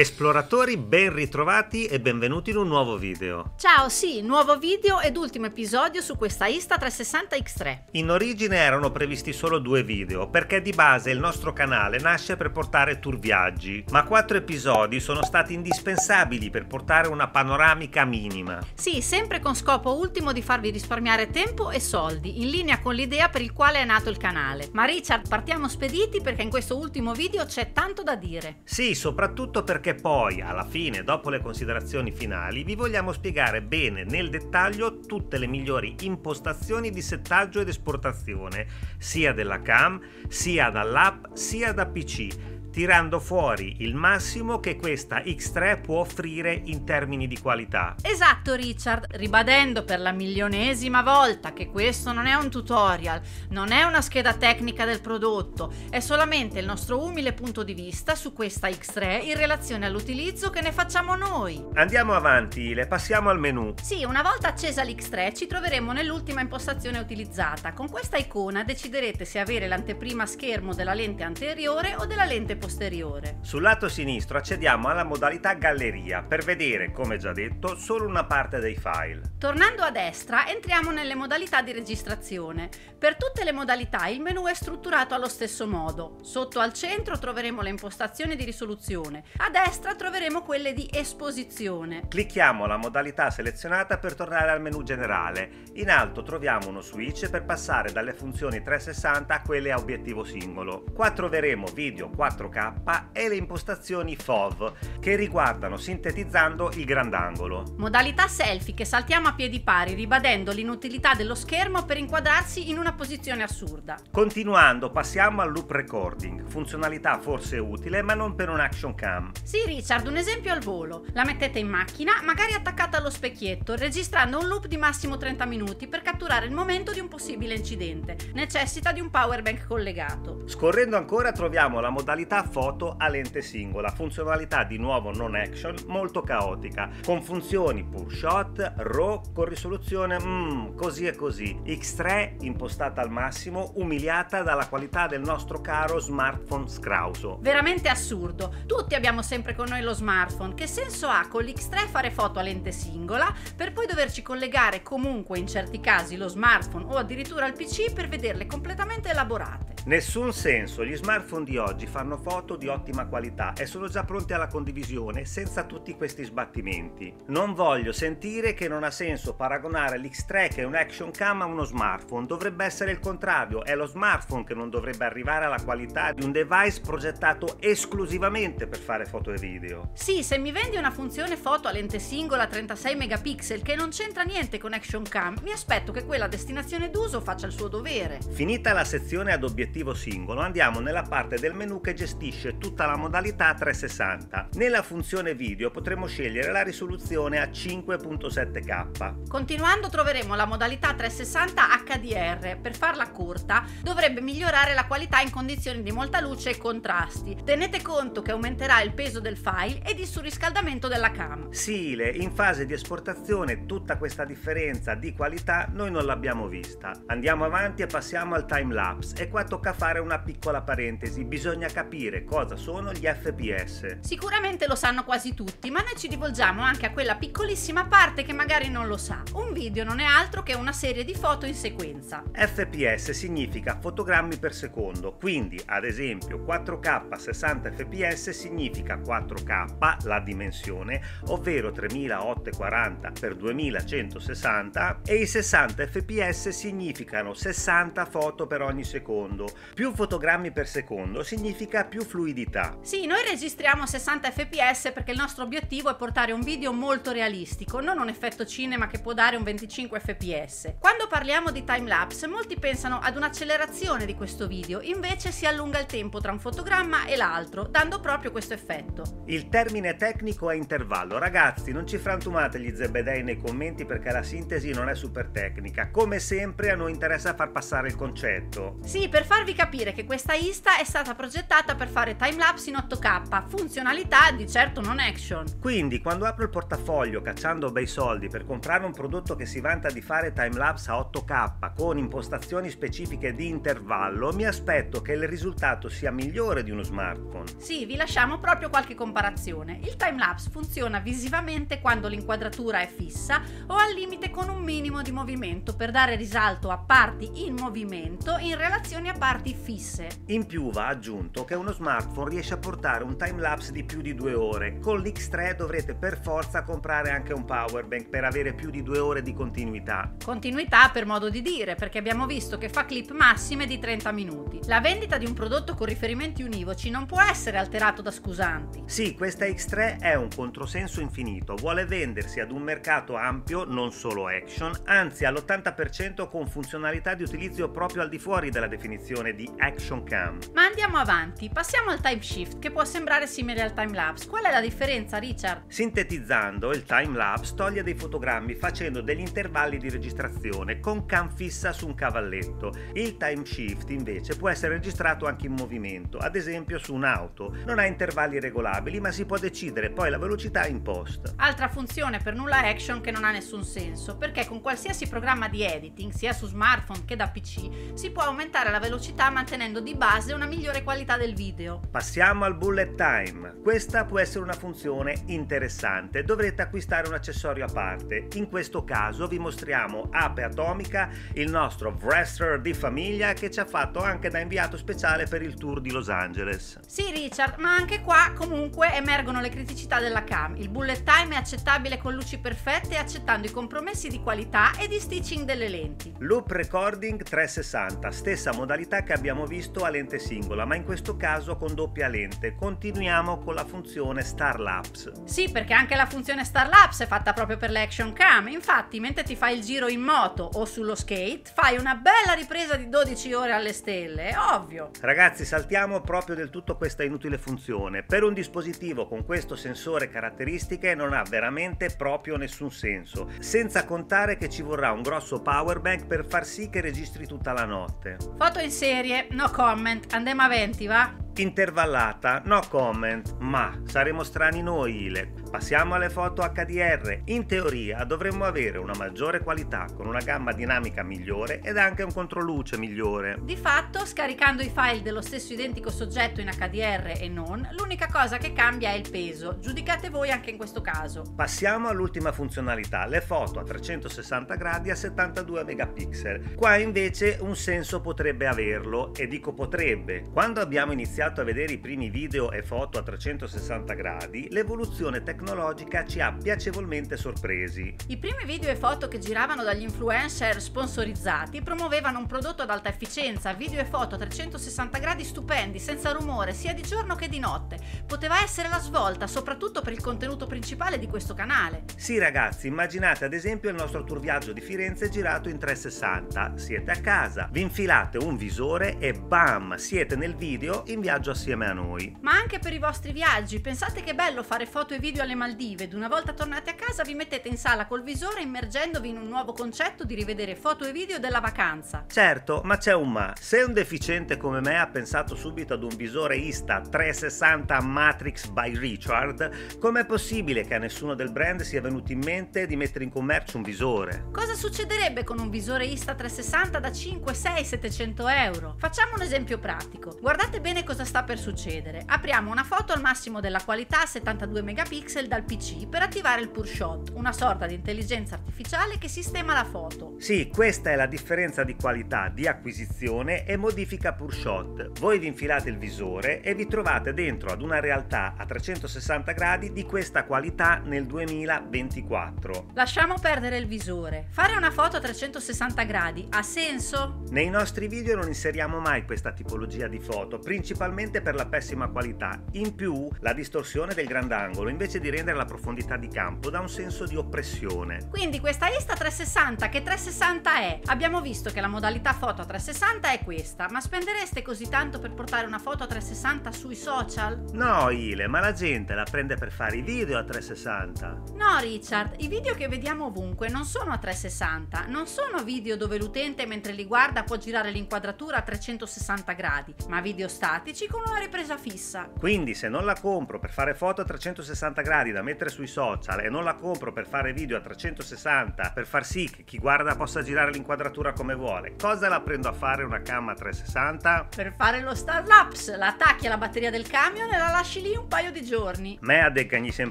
Esploratori ben ritrovati e benvenuti in un nuovo video. Ciao, sì, nuovo video ed ultimo episodio su questa Insta360 X3. In origine erano previsti solo due video, perché di base il nostro canale nasce per portare tour viaggi, ma quattro episodi sono stati indispensabili per portare una panoramica minima. Sì, sempre con scopo ultimo di farvi risparmiare tempo e soldi, in linea con l'idea per il quale è nato il canale. Ma Richard, partiamo spediti perché in questo ultimo video c'è tanto da dire. Sì, soprattutto perché perché poi, alla fine, dopo le considerazioni finali, vi vogliamo spiegare bene nel dettaglio tutte le migliori impostazioni di settaggio ed esportazione, sia della cam, sia dall'app, sia da PC tirando fuori il massimo che questa X3 può offrire in termini di qualità. Esatto Richard, ribadendo per la milionesima volta che questo non è un tutorial, non è una scheda tecnica del prodotto, è solamente il nostro umile punto di vista su questa X3 in relazione all'utilizzo che ne facciamo noi. Andiamo avanti, le passiamo al menu. Sì, una volta accesa l'X3 ci troveremo nell'ultima impostazione utilizzata. Con questa icona deciderete se avere l'anteprima schermo della lente anteriore o della lente posteriore. Sul lato sinistro accediamo alla modalità galleria per vedere, come già detto, solo una parte dei file. Tornando a destra entriamo nelle modalità di registrazione. Per tutte le modalità il menu è strutturato allo stesso modo. Sotto al centro troveremo le impostazioni di risoluzione, a destra troveremo quelle di esposizione. Clicchiamo la modalità selezionata per tornare al menu generale. In alto troviamo uno switch per passare dalle funzioni 360 a quelle a obiettivo singolo. Qua troveremo video 4 4K e le impostazioni FOV che riguardano sintetizzando il grandangolo. Modalità selfie che saltiamo a piedi pari ribadendo l'inutilità dello schermo per inquadrarsi in una posizione assurda. Continuando passiamo al loop recording, funzionalità forse utile ma non per un action cam. Sì Richard, un esempio al volo. La mettete in macchina, magari attaccata allo specchietto, registrando un loop di massimo 30 minuti per catturare il momento di un possibile incidente. Necessita di un power bank collegato. Scorrendo ancora troviamo la modalità foto a lente singola, funzionalità di nuovo non action molto caotica, con funzioni pull shot, RAW con risoluzione mm, così e così, X3 impostata al massimo, umiliata dalla qualità del nostro caro smartphone scrauso. Veramente assurdo, tutti abbiamo sempre con noi lo smartphone, che senso ha con l'X3 fare foto a lente singola per poi doverci collegare comunque in certi casi lo smartphone o addirittura il PC per vederle completamente elaborate? Nessun senso, gli smartphone di oggi fanno foto di ottima qualità e sono già pronti alla condivisione senza tutti questi sbattimenti. Non voglio sentire che non ha senso paragonare l'X3 che è un action cam a uno smartphone, dovrebbe essere il contrario, è lo smartphone che non dovrebbe arrivare alla qualità di un device progettato esclusivamente per fare foto e video. Sì, se mi vendi una funzione foto a lente singola 36 megapixel che non c'entra niente con action cam, mi aspetto che quella destinazione d'uso faccia il suo dovere. Finita la sezione ad obiettivo obiettivo singolo andiamo nella parte del menu che gestisce tutta la modalità 360. Nella funzione video potremo scegliere la risoluzione a 5.7K. Continuando troveremo la modalità 360 HDR. Per farla corta dovrebbe migliorare la qualità in condizioni di molta luce e contrasti. Tenete conto che aumenterà il peso del file ed il surriscaldamento della cam. Sì, in fase di esportazione tutta questa differenza di qualità noi non l'abbiamo vista. Andiamo avanti e passiamo al time lapse e qua tocca tocca fare una piccola parentesi, bisogna capire cosa sono gli FPS. Sicuramente lo sanno quasi tutti, ma noi ci rivolgiamo anche a quella piccolissima parte che magari non lo sa. Un video non è altro che una serie di foto in sequenza. FPS significa fotogrammi per secondo, quindi ad esempio 4K 60 fps significa 4K, la dimensione, ovvero 3840 x 2160 e i 60 fps significano 60 foto per ogni secondo, più fotogrammi per secondo significa più fluidità. Sì, noi registriamo 60 fps perché il nostro obiettivo è portare un video molto realistico, non un effetto cinema che può dare un 25 fps. Quando parliamo di timelapse, molti pensano ad un'accelerazione di questo video, invece si allunga il tempo tra un fotogramma e l'altro, dando proprio questo effetto. Il termine tecnico è intervallo. Ragazzi, non ci frantumate gli zebedei nei commenti perché la sintesi non è super tecnica. Come sempre a noi interessa far passare il concetto. Sì, per fare farvi capire che questa Insta è stata progettata per fare timelapse in 8K, funzionalità di certo non action. Quindi quando apro il portafoglio cacciando bei soldi per comprare un prodotto che si vanta di fare timelapse a 8K con impostazioni specifiche di intervallo, mi aspetto che il risultato sia migliore di uno smartphone. Sì, vi lasciamo proprio qualche comparazione. Il timelapse funziona visivamente quando l'inquadratura è fissa o al limite con un minimo di movimento per dare risalto a parti in movimento in relazione a parti fisse. In più va aggiunto che uno smartphone riesce a portare un timelapse di più di due ore. Con l'X3 dovrete per forza comprare anche un power bank per avere più di due ore di continuità. Continuità per modo di dire, perché abbiamo visto che fa clip massime di 30 minuti. La vendita di un prodotto con riferimenti univoci non può essere alterato da scusanti. Sì, questa X3 è un controsenso infinito, vuole vendersi ad un mercato ampio, non solo action, anzi all'80% con funzionalità di utilizzo proprio al di fuori della definizione di action cam. Ma andiamo avanti, passiamo al time shift che può sembrare simile al time lapse. Qual è la differenza, Richard? Sintetizzando, il time lapse toglie dei fotogrammi facendo degli intervalli di registrazione con cam fissa su un cavalletto. Il time shift invece può essere registrato anche in movimento, ad esempio su un'auto. Non ha intervalli regolabili, ma si può decidere poi la velocità in post. Altra funzione per nulla action che non ha nessun senso, perché con qualsiasi programma di editing, sia su smartphone che da PC, si può aumentare la velocità mantenendo di base una migliore qualità del video. Passiamo al bullet time. Questa può essere una funzione interessante. Dovrete acquistare un accessorio a parte. In questo caso vi mostriamo Ape Atomica, il nostro wrestler di famiglia che ci ha fatto anche da inviato speciale per il tour di Los Angeles. Sì, Richard, ma anche qua comunque emergono le criticità della cam. Il bullet time è accettabile con luci perfette accettando i compromessi di qualità e di stitching delle lenti. Loop Recording 360, stessa modalità che abbiamo visto a lente singola, ma in questo caso con doppia lente. Continuiamo con la funzione Star Lapse. Sì, perché anche la funzione Star Lapse è fatta proprio per le action cam. Infatti, mentre ti fai il giro in moto o sullo skate, fai una bella ripresa di 12 ore alle stelle, è ovvio. Ragazzi, saltiamo proprio del tutto questa inutile funzione. Per un dispositivo con questo sensore caratteristiche non ha veramente proprio nessun senso, senza contare che ci vorrà un grosso power bank per far sì che registri tutta la notte. Foto in serie, no comment, andiamo avanti, va? Intervallata, no comment, ma saremo strani noi, Ile. Passiamo alle foto HDR. In teoria dovremmo avere una maggiore qualità con una gamma dinamica migliore ed anche un controluce migliore. Di fatto, scaricando i file dello stesso identico soggetto in HDR e non, l'unica cosa che cambia è il peso. Giudicate voi anche in questo caso. Passiamo all'ultima funzionalità, le foto a 360 gradi a 72 megapixel. Qua invece un senso potrebbe averlo e dico potrebbe. Quando abbiamo iniziato a vedere i primi video e foto a 360 gradi, l'evoluzione tecnologica ci ha piacevolmente sorpresi. I primi video e foto che giravano dagli influencer sponsorizzati promuovevano un prodotto ad alta efficienza, video e foto a 360 gradi stupendi, senza rumore, sia di giorno che di notte. Poteva essere la svolta, soprattutto per il contenuto principale di questo canale. Sì ragazzi, immaginate ad esempio il nostro tour viaggio di Firenze girato in 360. Siete a casa, vi infilate un visore e bam, siete nel video in viaggio assieme a noi. Ma anche per i vostri viaggi, pensate che bello fare foto e video alle Maldive ed una volta tornati a casa vi mettete in sala col visore immergendovi in un nuovo concetto di rivedere foto e video della vacanza. Certo, ma c'è un ma. Se un deficiente come me ha pensato subito ad un visore Insta 360 Matrix by Richard, com'è possibile che a nessuno del brand sia venuto in mente di mettere in commercio un visore? Cosa succederebbe con un visore Insta 360 da 5, 6, 700 euro? Facciamo un esempio pratico. Guardate bene cosa sta per succedere. Apriamo una foto al massimo della qualità a 72 megapixel dal PC per attivare il Pure Shot, una sorta di intelligenza artificiale che sistema la foto. Sì, questa è la differenza di qualità di acquisizione e modifica Pure Shot. Voi vi infilate il visore e vi trovate dentro ad una realtà a 360 gradi di questa qualità nel 2024. Lasciamo perdere il visore. Fare una foto a 360 gradi ha senso? Nei nostri video non inseriamo mai questa tipologia di foto, principalmente principalmente per la pessima qualità. In più, la distorsione del grandangolo, invece di rendere la profondità di campo, dà un senso di oppressione. Quindi questa Insta360 che 360 è? Abbiamo visto che la modalità foto a 360 è questa, ma spendereste così tanto per portare una foto a 360 sui social? No, Ile, ma la gente la prende per fare i video a 360. No, Richard, i video che vediamo ovunque non sono a 360, non sono video dove l'utente mentre li guarda può girare l'inquadratura a 360 gradi, ma video statici con una ripresa fissa. Quindi se non la compro per fare foto a 360 gradi da mettere sui social e non la compro per fare video a 360 per far sì che chi guarda possa girare l'inquadratura come vuole, cosa la prendo a fare una cam a 360? Per fare lo star lapse, la attacchi alla batteria del camion e la lasci lì un paio di giorni. Me a decagni sem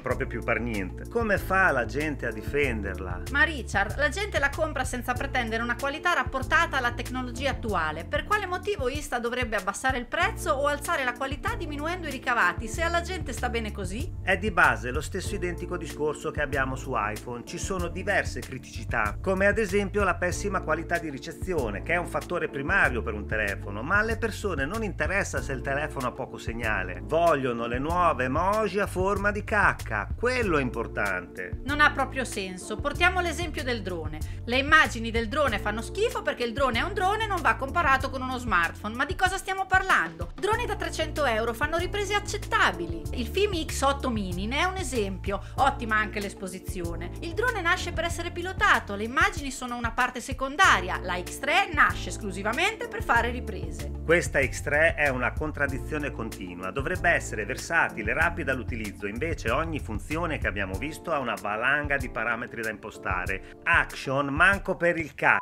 proprio più per niente. Come fa la gente a difenderla? Ma Richard, la gente la compra senza pretendere una qualità rapportata alla tecnologia attuale. Per quale motivo Insta dovrebbe abbassare il prezzo o alzare la qualità diminuendo i ricavati se alla gente sta bene così? È di base lo stesso identico discorso che abbiamo su iPhone. Ci sono diverse criticità, come ad esempio la pessima qualità di ricezione, che è un fattore primario per un telefono, ma alle persone non interessa se il telefono ha poco segnale. Vogliono le nuove emoji a forma di cacca, quello è importante. Non ha proprio senso. Portiamo l'esempio del drone. Le immagini del drone fanno schifo perché il drone è un drone e non va comparato con uno smartphone. Ma di cosa stiamo parlando? Droni da 300 euro fanno riprese accettabili. Il film X8 Mini ne è un esempio. Ottima anche l'esposizione. Il drone nasce per essere pilotato, le immagini sono una parte secondaria. La X3 nasce esclusivamente per fare riprese. Questa X3 è una contraddizione continua, dovrebbe essere versatile, rapida all'utilizzo, invece ogni funzione che abbiamo visto ha una valanga di parametri da impostare. Action manco per il c***o.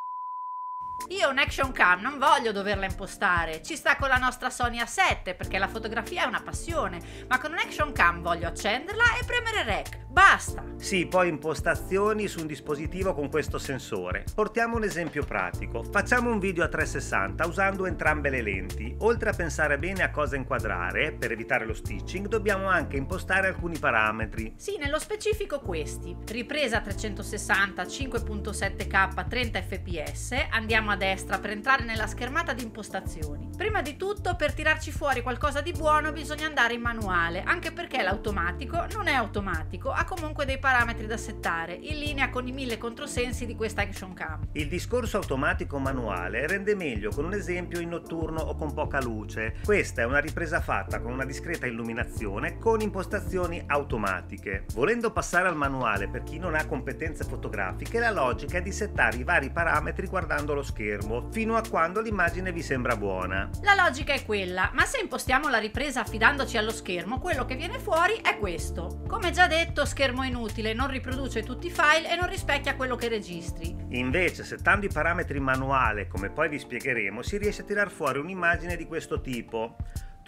Io un action cam non voglio doverla impostare, ci sta con la nostra Sony A7 perché la fotografia è una passione, ma con un action cam voglio accenderla e premere rec. Basta! Sì, poi impostazioni su un dispositivo con questo sensore. Portiamo un esempio pratico. Facciamo un video a 360 usando entrambe le lenti. Oltre a pensare bene a cosa inquadrare, per evitare lo stitching, dobbiamo anche impostare alcuni parametri. Sì, nello specifico questi. Ripresa 360 5.7K 30 fps, andiamo a destra per entrare nella schermata di impostazioni. Prima di tutto, per tirarci fuori qualcosa di buono bisogna andare in manuale, anche perché l'automatico non è automatico, ha comunque dei parametri da settare, in linea con i mille controsensi di questa action cam. Il discorso automatico manuale rende meglio con un esempio in notturno o con poca luce. Questa è una ripresa fatta con una discreta illuminazione con impostazioni automatiche. Volendo passare al manuale per chi non ha competenze fotografiche, la logica è di settare i vari parametri guardando lo schermo, fino a quando l'immagine vi sembra buona. La logica è quella, ma se impostiamo la ripresa affidandoci allo schermo, quello che viene fuori è questo. Come già detto, schermo inutile, non riproduce tutti i file e non rispecchia quello che registri. Invece, settando i parametri manuale, come poi vi spiegheremo, si riesce a tirar fuori un'immagine di questo tipo.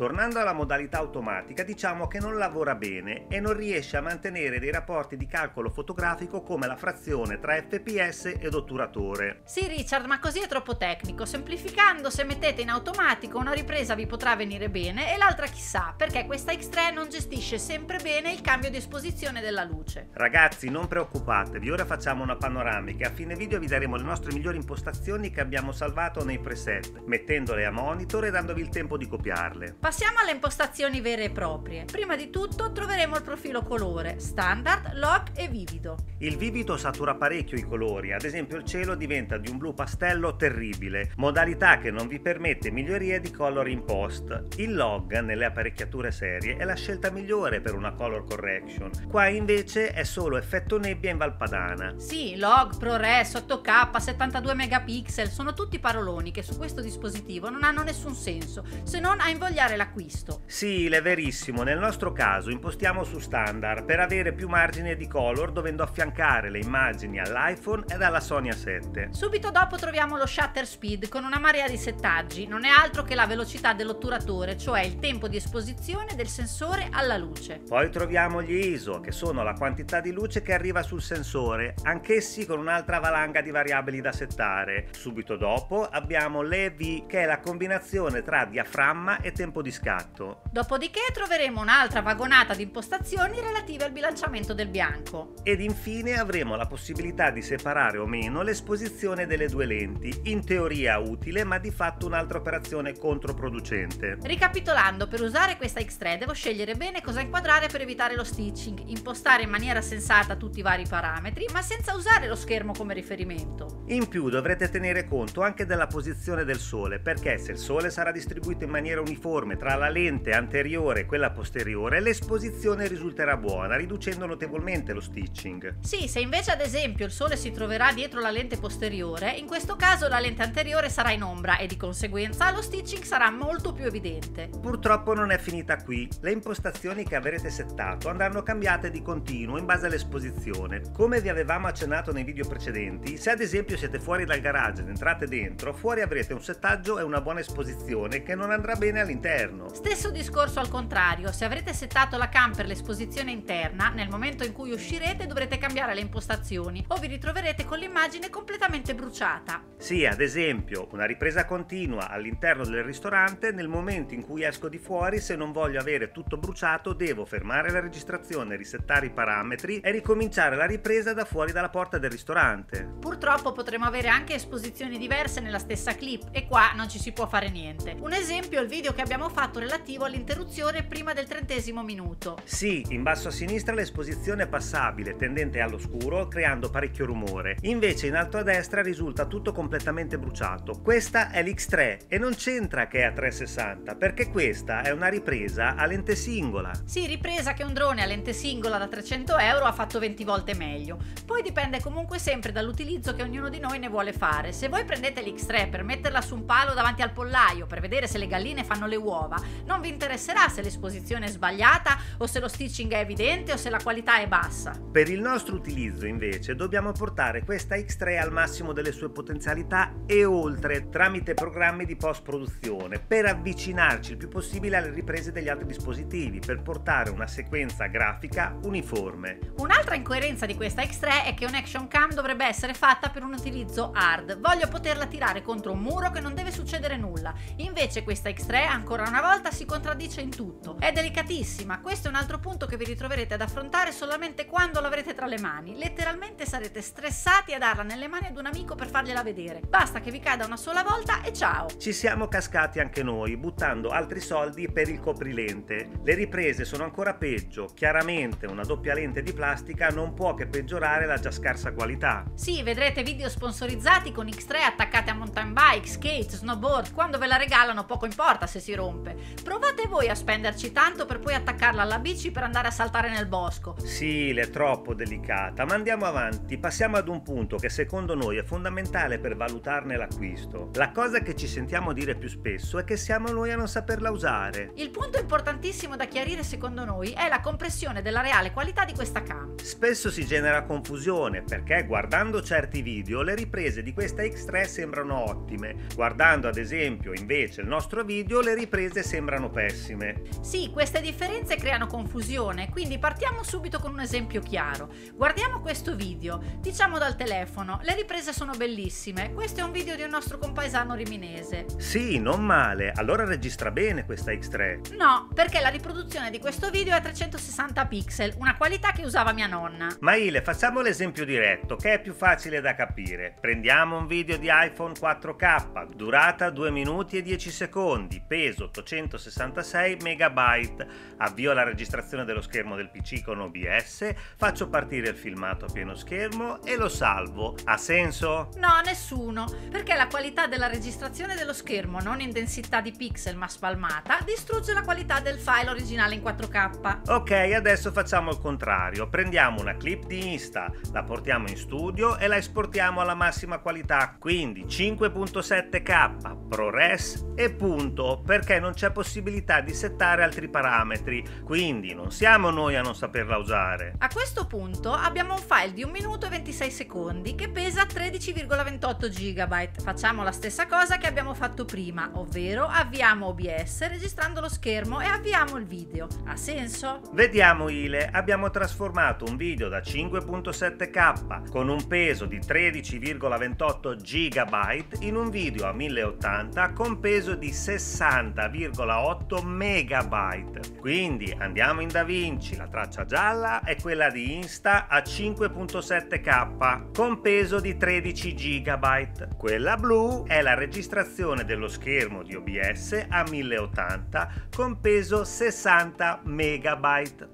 Tornando alla modalità automatica, diciamo che non lavora bene e non riesce a mantenere dei rapporti di calcolo fotografico come la frazione tra fps ed otturatore. Sì Richard, ma così è troppo tecnico. Semplificando, se mettete in automatico una ripresa vi potrà venire bene e l'altra chissà, perché questa X3 non gestisce sempre bene il cambio di esposizione della luce. Ragazzi, non preoccupatevi, ora facciamo una panoramica e a fine video vi daremo le nostre migliori impostazioni che abbiamo salvato nei preset, mettendole a monitor e dandovi il tempo di copiarle. Passiamo alle impostazioni vere e proprie. Prima di tutto troveremo il profilo colore, standard, lock e vivido. Il vivido satura parecchio i colori, ad esempio il cielo diventa di un blu pastello terribile, modalità che non vi permette migliorie di color in post. Il log nelle apparecchiature serie è la scelta migliore per una color correction, qua invece è solo effetto nebbia in Valpadana. Sì, log, ProRes, 8K, 72 megapixel, sono tutti paroloni che su questo dispositivo non hanno nessun senso, se non a invogliare l'acquisto. Sì, è verissimo, nel nostro caso impostiamo su standard per avere più margine di color dovendo affiancare le immagini all'iPhone ed alla Sony A7. Subito dopo troviamo lo shutter speed con una marea di settaggi, non è altro che la velocità dell'otturatore, cioè il tempo di esposizione del sensore alla luce. Poi troviamo gli ISO, che sono la quantità di luce che arriva sul sensore, anch'essi con un'altra valanga di variabili da settare. Subito dopo abbiamo l'EV, che è la combinazione tra diaframma e tempo tempo di scatto. Dopodiché troveremo un'altra vagonata di impostazioni relative al bilanciamento del bianco. Ed infine avremo la possibilità di separare o meno l'esposizione delle due lenti, in teoria utile ma di fatto un'altra operazione controproducente. Ricapitolando, per usare questa X3 devo scegliere bene cosa inquadrare per evitare lo stitching, impostare in maniera sensata tutti i vari parametri, ma senza usare lo schermo come riferimento. In più dovrete tenere conto anche della posizione del sole, perché se il sole sarà distribuito in maniera uniforme tra la lente anteriore e quella posteriore, l'esposizione risulterà buona, riducendo notevolmente lo stitching. Sì, se invece ad esempio il sole si troverà dietro la lente posteriore, in questo caso la lente anteriore sarà in ombra e di conseguenza lo stitching sarà molto più evidente. Purtroppo non è finita qui. Le impostazioni che avrete settato andranno cambiate di continuo in base all'esposizione. Come vi avevamo accennato nei video precedenti, se ad esempio siete fuori dal garage ed entrate dentro, fuori avrete un settaggio e una buona esposizione che non andrà bene all'interno. Stesso discorso al contrario, se avrete settato la cam per l'esposizione interna, nel momento in cui uscirete dovrete cambiare le impostazioni o vi ritroverete con l'immagine completamente bruciata. Sì, ad esempio, una ripresa continua all'interno del ristorante, nel momento in cui esco di fuori, se non voglio avere tutto bruciato, devo fermare la registrazione, risettare i parametri e ricominciare la ripresa da fuori dalla porta del ristorante. Purtroppo potremo avere anche esposizioni diverse nella stessa clip e qua non ci si può fare niente. Un esempio è il video che abbiamo fatto relativo all'interruzione prima del trentesimo minuto. Sì, in basso a sinistra l'esposizione è passabile, tendente all'oscuro, creando parecchio rumore. Invece in alto a destra risulta tutto completamente bruciato. Questa è l'X3 e non c'entra che è a 360, perché questa è una ripresa a lente singola. Sì, ripresa che un drone a lente singola da 300 euro ha fatto 20 volte meglio. Poi dipende comunque sempre dall'utilizzo che ognuno di noi ne vuole fare. Se voi prendete l'X3 per metterla su un palo davanti al pollaio per vedere se le galline fanno le uova, non vi interesserà se l'esposizione è sbagliata o se lo stitching è evidente o se la qualità è bassa. Per il nostro utilizzo invece dobbiamo portare questa X3 al massimo delle sue potenzialità e oltre tramite programmi di post produzione per avvicinarci il più possibile alle riprese degli altri dispositivi per portare una sequenza grafica uniforme. Un'altra incoerenza di questa X3 è che un action cam dovrebbe essere fatta per un utilizzo hard. Voglio poterla tirare contro un muro che non deve succedere nulla. Invece questa X3 ancora una volta si contraddice in tutto. È delicatissima. Questo è un altro punto che vi ritroverete ad affrontare solamente quando l'avrete tra le mani. Letteralmente sarete stressati a darla nelle mani ad un amico per fargliela vedere. Basta che vi cada una sola volta e ciao. Ci siamo cascati anche noi, buttando altri soldi per il coprilente. Le riprese sono ancora peggio. Chiaramente una doppia lente di plastica non può che peggiorare la già scarsa qualità. Sì, vedrete video sponsorizzati con X3 attaccate a mountain bike, skate, snowboard. Quando ve la regalano poco importa se si rompe. Provate voi a spenderci tanto per poi attaccarla alla bici per andare a saltare nel bosco. Sì, è troppo delicata, ma andiamo avanti. Passiamo ad un punto che secondo noi è fondamentale per valutarne l'acquisto. La cosa che ci sentiamo dire più spesso è che siamo noi a non saperla usare. Il punto importantissimo da chiarire secondo noi è la compressione della reale qualità di questa cam. Spesso si genera confusione perché guardando certi video le riprese di questa X3 sembrano ottime, guardando ad esempio invece il nostro video le riprese sembrano pessime. Sì, queste differenze creano confusione, quindi partiamo subito con un esempio chiaro. Guardiamo questo video, diciamo dal telefono, le riprese sono bellissime, questo è un video di un nostro compaesano riminese. Sì, non male, allora registra bene questa X3. No, perché la riproduzione di questo video è a 360 pixel, una qualità che usava mia nonna. Ma Ile, facciamo l'esempio diretto, che è più facile da capire. Prendiamo un video di iPhone 4K, durata 2 minuti e 10 secondi, peso 866 MB. Avvio la registrazione dello schermo del PC con OBS, faccio partire il filmato a pieno schermo e lo salvo. Ha senso? No, nessuno, perché la qualità della registrazione dello schermo, non in densità di pixel ma spalmata, distrugge la qualità del file originale in 4K. Ok, adesso facciamo il contrario. Prendiamo una clip di Insta, la portiamo in studio e la esportiamo alla massima qualità, quindi 5.7K, ProRes e punto, perché non c'è possibilità di settare altri parametri, quindi non siamo noi a non saperla usare. A questo punto abbiamo un file di 1 minuto e 26 secondi che pesa 13,28 GB. Facciamo la stessa cosa che abbiamo fatto prima, ovvero avviamo OBS registrando lo schermo e avviamo il video. Ha senso? Vediamo Ile, abbiamo trasformato un video da 5.7K con un peso di 13,28 GB in un video a 1080 con peso di 60 30,8 megabyte. Quindi andiamo in DaVinci, la traccia gialla è quella di Insta a 5.7K con peso di 13 GB. Quella blu è la registrazione dello schermo di OBS a 1080 con peso 60 MB.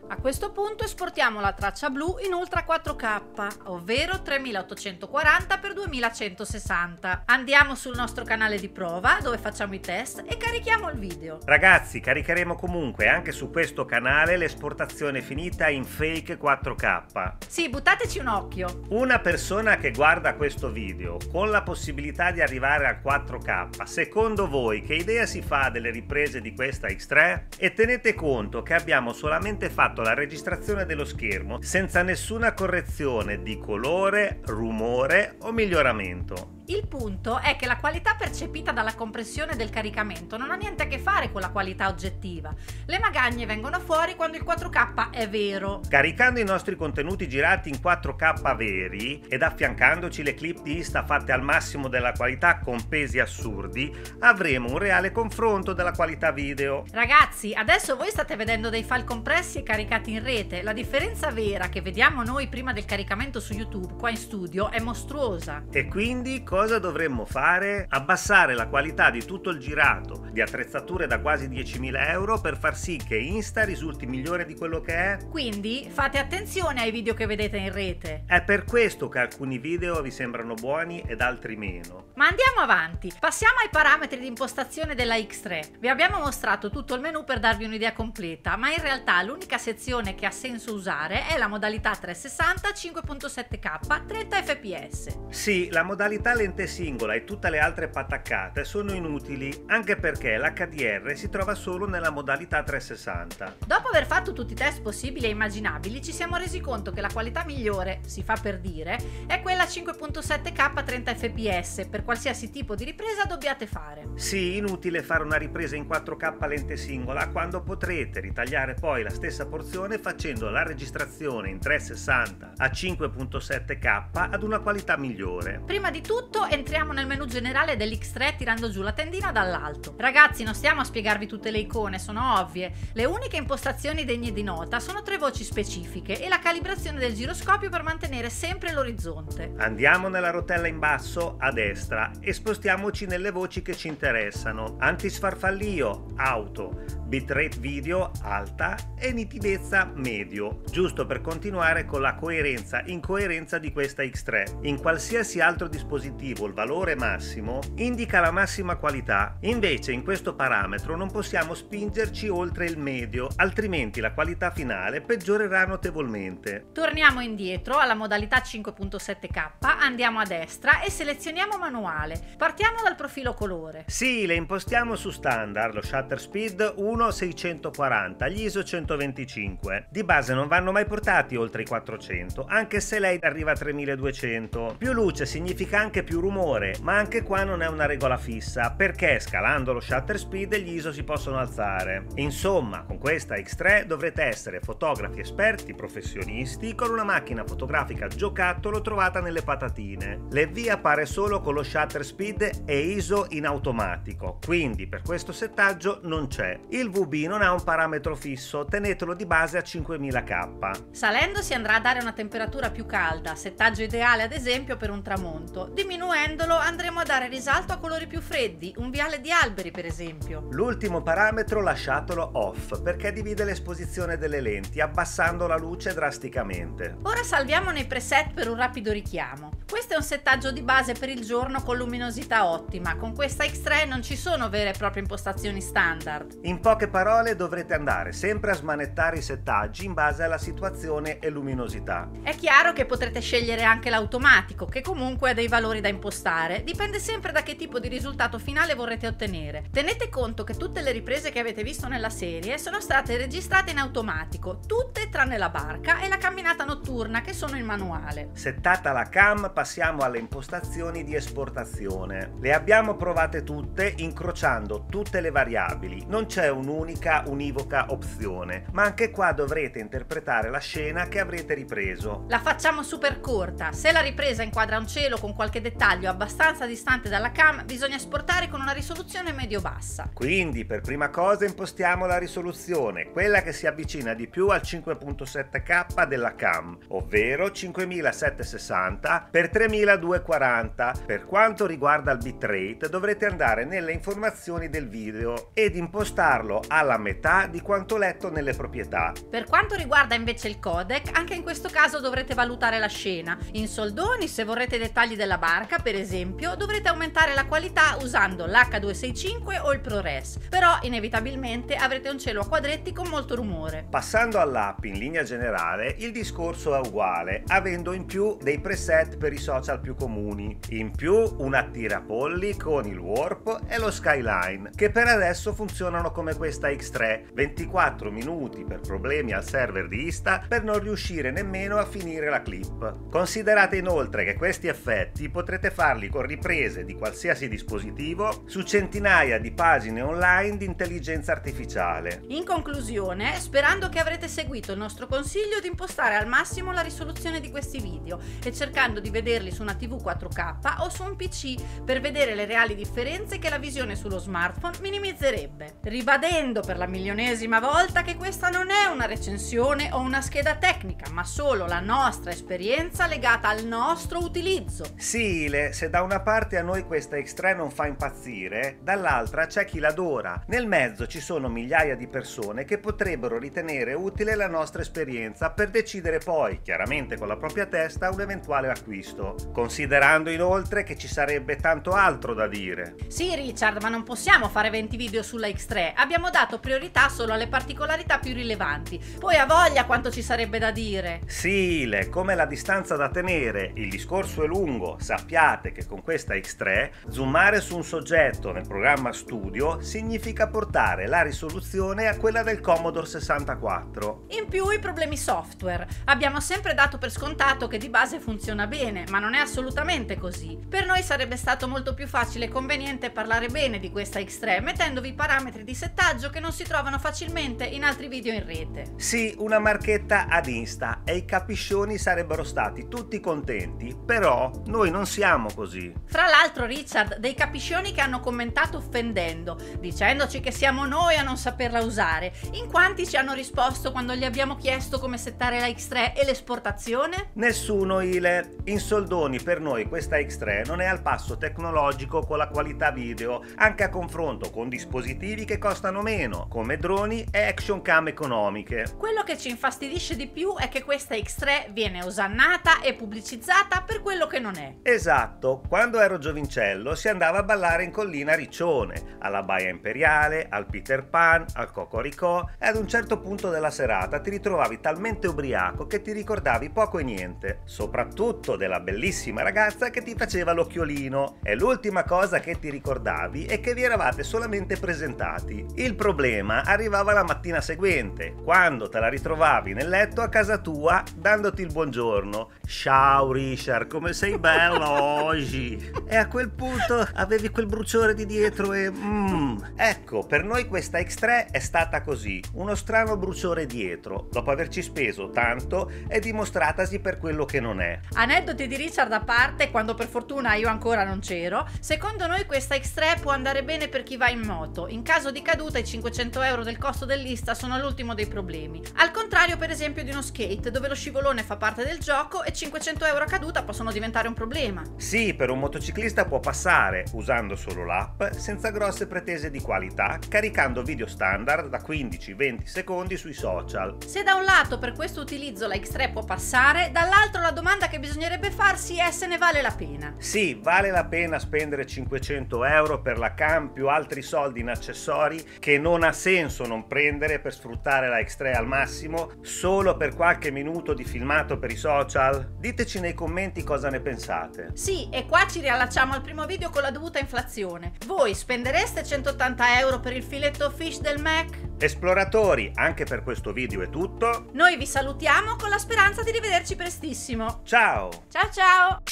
A questo punto esportiamo la traccia blu in Ultra 4K, ovvero 3840 x 2160. Andiamo sul nostro canale di prova dove facciamo i test e carichiamo il video. Ragazzi, caricheremo comunque anche su questo canale l'esportazione finita in fake 4K. Sì, buttateci un occhio. Una persona che guarda questo video con la possibilità di arrivare al 4K, secondo voi che idea si fa delle riprese di questa X3? E tenete conto che abbiamo solamente fatto la registrazione dello schermo senza nessuna correzione di colore, rumore o miglioramento. Il punto è che la qualità percepita dalla compressione del caricamento non ha niente a che fare con la qualità oggettiva. Le magagne vengono fuori quando il 4K è vero. Caricando i nostri contenuti girati in 4K veri ed affiancandoci le clip di Insta fatte al massimo della qualità con pesi assurdi, avremo un reale confronto della qualità video. Ragazzi, adesso voi state vedendo dei file compressi e caricati in rete. La differenza vera che vediamo noi prima del caricamento su YouTube qua in studio è mostruosa. E quindi cosa dovremmo fare? Abbassare la qualità di tutto il girato di attrezzature da quasi 10.000 euro per far sì che Insta risulti migliore di quello che è? Quindi fate attenzione ai video che vedete in rete. È per questo che alcuni video vi sembrano buoni ed altri meno. Ma andiamo avanti. Passiamo ai parametri di impostazione della X3. Vi abbiamo mostrato tutto il menu per darvi un'idea completa, ma in realtà l'unica sezione che ha senso usare è la modalità 360 5.7K 30 fps. Sì, la modalità lente singola e tutte le altre pataccate sono inutili, anche perché l'HDR si trova solo nella modalità 360. Dopo aver fatto tutti i test possibili e immaginabili, ci siamo resi conto che la qualità migliore, si fa per dire, è quella 5.7K 30 fps per qualsiasi tipo di ripresa dobbiate fare. Sì, inutile fare una ripresa in 4K lente singola quando potrete ritagliare poi la stessa porzione facendo la registrazione in 360 a 5.7K ad una qualità migliore. Prima di tutto entriamo nel menu generale dell'X3 tirando giù la tendina dall'alto. Ragazzi, non stiamo a spiegarvi tutte le icone, sono ovvie. Le uniche impostazioni degne di nota sono tre voci specifiche e la calibrazione del giroscopio per mantenere sempre l'orizzonte. Andiamo nella rotella in basso a destra e spostiamoci nelle voci che ci interessano. Antisfarfallio, auto, bitrate video alta e nitidezza medio, giusto per continuare con la coerenza incoerenza di questa X3. In qualsiasi altro dispositivo il valore massimo indica la massima qualità, invece in questo parametro non possiamo spingerci oltre il medio, altrimenti la qualità finale peggiorerà notevolmente. Torniamo indietro alla modalità 5.7K, andiamo a destra e selezioniamo manuale. Partiamo dal profilo colore. Sì, le impostiamo su standard, lo shutter speed 1.640, gli ISO 125. Di base non vanno mai portati oltre i 400, anche se lei arriva a 3200. Più luce significa anche più rumore, ma anche qua non è una regola fissa, perché scalando lo shutter speed gli ISO si possono alzare. Insomma, con questa X3 dovrete essere fotografi esperti, professionisti, con una macchina fotografica giocattolo trovata nelle patatine. L'EV appare solo con lo shutter speed e ISO in automatico, quindi per questo settaggio non c'è. Il VB non ha un parametro fisso, tenetelo di base a 5000K. Salendo si andrà a dare una temperatura più calda, settaggio ideale ad esempio per un tramonto. Diminuendolo andremo a dare risalto a colori più freddi, un viale di alberi per esempio. L'ultimo parametro lasciatelo off perché divide l'esposizione delle lenti abbassando la luce drasticamente. Ora salviamo nei preset per un rapido richiamo. Questo è un settaggio di base per il giorno con luminosità ottima, con questa X3 non ci sono vere e proprie impostazioni standard. In poche parole dovrete andare sempre a smanettare i settaggi in base alla situazione e luminosità. È chiaro che potrete scegliere anche l'automatico, che comunque ha dei valori da impostare, dipende sempre da che tipo di risultato finale vorrete ottenere. Tenete conto che tutte le riprese che avete visto nella serie sono state registrate in automatico, tutte tranne la barca e la camminata notturna che sono in manuale. Settata la cam passiamo alle impostazioni di esportazione. Le abbiamo provate tutte incrociando tutte le variabili, non c'è un'unica univoca opzione, ma anche qua dovrete interpretare la scena che avrete ripreso. La facciamo super corta, se la ripresa inquadra un cielo con qualche dettaglio abbastanza distante dalla cam bisogna esportare con una risoluzione medio-bassa. Quindi per prima cosa impostiamo la risoluzione, quella che si avvicina di più al 5.7K della cam, ovvero 5760 x 3240. Per quanto riguarda il bitrate dovrete andare nelle informazioni del video ed impostarlo alla metà di quanto letto nelle proprietà. Per quanto riguarda invece il codec, anche in questo caso dovrete valutare la scena. In soldoni, se vorrete dettagli della barca, per esempio, dovrete aumentare la qualità usando l'H265 o il ProRes, però inevitabilmente avrete un cielo a quadretti con molto rumore. Passando all'app in linea generale, il discorso è uguale, avendo in più dei preset per i social più comuni. In più un attirapolli con il Warp e lo Skyline, che per adesso funzionano come questa X3, 24 minuti per problemi al server di Insta per non riuscire nemmeno a finire la clip. Considerate inoltre che questi effetti potrete farli con riprese di qualsiasi dispositivo su centinaia di pagine online di intelligenza artificiale. In conclusione, sperando che avrete seguito il nostro consiglio di impostare al massimo la risoluzione di questi video e cercando di vederli su una TV 4K o su un PC per vedere le reali differenze che la visione sullo smartphone minimizzerebbe. Ribadendo per la milionesima volta che questa non è una recensione o una scheda tecnica, ma solo la nostra esperienza legata al nostro utilizzo. Sì, Ile, se da una parte a noi questa X3 non fa impazzire, dall'altra c'è chi l'adora. Nel mezzo ci sono migliaia di persone che potrebbero ritenere utile la nostra esperienza per decidere poi, chiaramente con la propria testa, un eventuale acquisto. Considerando inoltre che ci sarebbe tanto altro da dire. Sì, Richard, ma non possiamo fare 20 video sulla X3. Abbiamo dato priorità solo alle particolarità più rilevanti. Poi a voglia quanto ci sarebbe da dire. Sì, Ile, come la distanza da tenere, il discorso è lungo, sappiate che con questa X3 zoomare su un soggetto nel programma Studio significa portare la risoluzione a quella del Commodore 64. In più i problemi software. Abbiamo sempre dato per scontato che di base funziona bene, ma non è assolutamente così. Per noi sarebbe stato molto più facile e conveniente parlare bene di questa X3 mettendovi parametri di settaggio che non si trovano facilmente in altri video in rete. Sì, una marchetta ad Insta e i capiscioni sarebbero stati tutti contenti, però noi non siamo così. Fra l'altro, Richard, dei capiscioni che hanno commentato offendendo, dicendoci che siamo noi a non saperla usare, in quanti ci hanno risposto quando gli abbiamo chiesto come settare la X3 e l'esportazione? Nessuno Ile. In soldoni per noi questa X3 non è al passo tecnologico con la qualità video, anche a confronto con dispositivi che costano meno, come droni e action cam economiche. Quello che ci infastidisce di più è che questa X3 viene osannata e pubblicizzata per quello che non è. Esatto, quando ero giovincello si andava a ballare in collina Riccione, alla Baia Imperiale, al Peter Pan, al Cocoricò e ad un certo punto della serata ti ritrovavi talmente ubriaco che ti ricordavi poco e niente, soprattutto della bellissima ragazza che ti faceva l'occhiolino e l'ultima cosa che ti ricordavi è che vi eravate solamente presentati. Il problema arrivava la mattina seguente, quando te la ritrovavi nel letto a casa tua dandoti il buongiorno. Ciao Richard, come sei bello oggi? E a quel punto avevi quel bruciore di dietro e... Mm. Ecco, per noi questa X3 è stata così, uno strano bruciore dietro. Dopo averci speso tanto, è dimostratasi per quello che non è. Aneddoti di Richard a parte, quando per fortuna io ancora non c'ero, secondo noi questa X3 può andare bene per chi va in moto. In caso di caduta i 500 euro del costo dell'ista sono l'ultimo dei problemi. Al contrario per esempio di uno skate, dove lo scivolone fa parte del gioco e 500 euro a caduta possono diventare un problema. Sì, per un motociclista può passare, usando solo l'app, senza grosse pretese di qualità, caricando video standard da 15-20 secondi sui social. Se da un lato per questo utilizzo la X3 può passare, dall'altro la domanda che bisognerebbe farsi è se ne vale la pena. Sì, vale la pena spendere 500 euro per la cam più altri soldi in accessori che non ha senso non prendere per sfruttare la X3 al massimo solo per qualche minuto di filmato per i social? Diteci nei commenti cosa ne pensate. Sì, e qua ci riallacciamo al primo video con la dovuta inflazione. Voi spendereste 180 euro per il filetto fish del Mac? Esploratori, anche per questo video è tutto. Noi vi salutiamo con la speranza di rivederci prestissimo. Ciao! Ciao ciao!